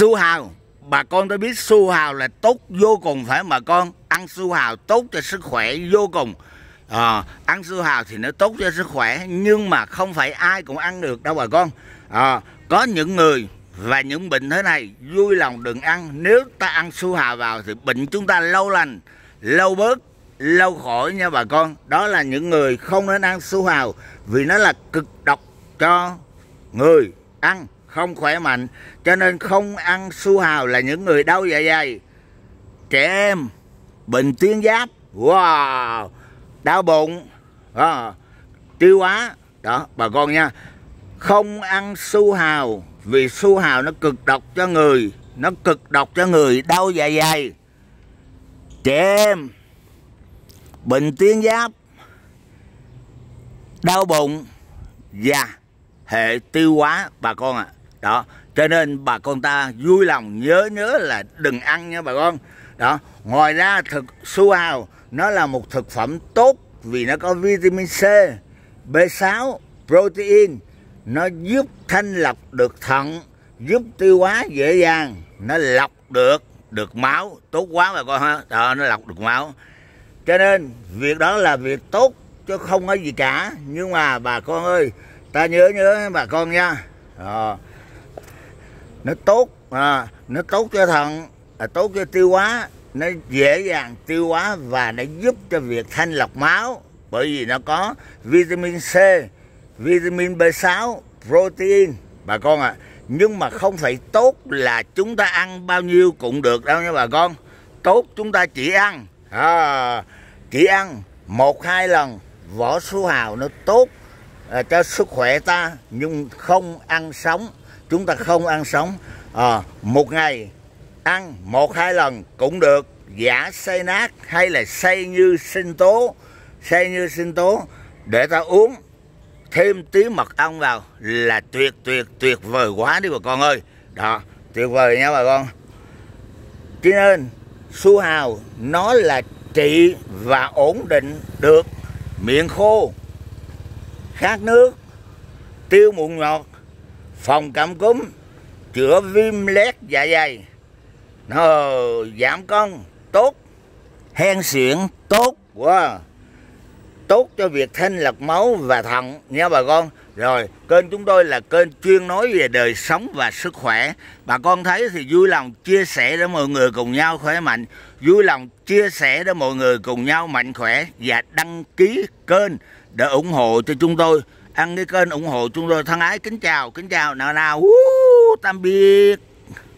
su hào. Bà con tôi biết su hào là tốt vô cùng phải mà con ăn su hào tốt cho sức khỏe vô cùng. À, ăn su hào thì nó tốt cho sức khỏe nhưng mà không phải ai cũng ăn được đâu bà con. À, có những người và những bệnh thế này vui lòng đừng ăn. Nếu ta ăn su hào vào thì bệnh chúng ta lâu lành lâu bớt lâu khỏi nha bà con. Đó là những người không nên ăn su hào vì nó là cực độc cho người ăn không khỏe mạnh cho nên không ăn su hào là những người đau dạ dày. Trẻ em bệnh tuyến giáp wow đau bụng à, tiêu hóa. Đó bà con nha không ăn su hào vì su hào nó cực độc cho người nó cực độc cho người đau dạ dày. Trẻ em bệnh tuyến giáp đau bụng và hệ tiêu hóa bà con ạ. à đó cho nên bà con ta vui lòng nhớ nhớ là đừng ăn nha bà con. Đó ngoài ra thực su hào nó là một thực phẩm tốt vì nó có vitamin C B6 protein. Nó giúp thanh lọc được thận giúp tiêu hóa dễ dàng. Nó lọc được được máu tốt quá bà con ha. Đó nó lọc được máu. Cho nên việc đó là việc tốt chứ không có gì cả. Nhưng mà bà con ơi ta nhớ nhớ bà con nha. À, nó tốt à, nó tốt cho thận à, tốt cho tiêu hóa. Nó dễ dàng tiêu hóa và nó giúp cho việc thanh lọc máu. Bởi vì nó có vitamin C vitamin B6 protein. Bà con ạ à. nhưng mà không phải tốt là chúng ta ăn bao nhiêu cũng được đâu nha bà con. Tốt chúng ta chỉ ăn à, chỉ ăn một hai lần vỏ su hào nó tốt à, cho sức khỏe ta nhưng không ăn sống chúng ta không ăn sống. À, một ngày ăn một hai lần cũng được. Giả xay nát hay là xay như sinh tố xay như sinh tố. Để ta uống thêm tí mật ong vào là tuyệt tuyệt tuyệt vời quá đi bà con ơi. Đó tuyệt vời nha bà con. Cho nên su hào nó là trị và ổn định được miệng khô khát nước tiêu mụn nhọt phòng cảm cúm, chữa viêm lét dạ dày. Nó giảm cân, tốt, hen suyễn, tốt quá. Wow tốt cho việc thanh lọc máu và thận nha bà con. Rồi, kênh chúng tôi là kênh chuyên nói về đời sống và sức khỏe. Bà con thấy thì vui lòng chia sẻ để mọi người cùng nhau khỏe mạnh. Vui lòng chia sẻ để mọi người cùng nhau mạnh khỏe và đăng ký kênh để ủng hộ cho chúng tôi ăn cái kênh ủng hộ chúng tôi thân ái. Kính chào kính chào. Nào nào. Tạm biệt.